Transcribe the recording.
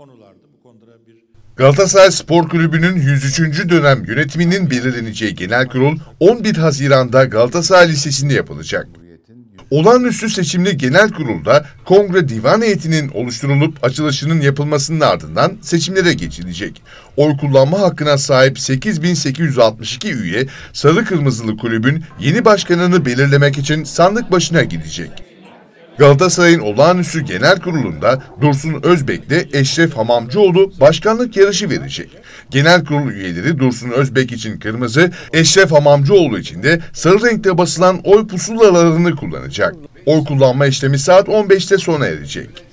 konulardı. Bu konuda bir Galatasaray Spor Kulübü'nün 103. dönem yönetiminin belirleneceği genel kurul 11 Haziran'da Galatasaray Lisesi'nde yapılacak. Olağanüstü seçimli genel kurulda kongre divan heyetinin oluşturulup açılışının yapılmasının ardından seçimlere geçilecek. Oy kullanma hakkına sahip 8862 üye Sarı Kırmızılı Kulübün yeni başkanını belirlemek için sandık başına gidecek. Galatasaray'ın olağanüstü genel kurulunda Dursun Özbek'le Eşref Hamamcıoğlu başkanlık yarışı verecek. Genel kurul üyeleri Dursun Özbek için kırmızı, Eşref Hamamcıoğlu için de sarı renkte basılan oy pusulalarını kullanacak. Oy kullanma işlemi saat 15'te sona erecek.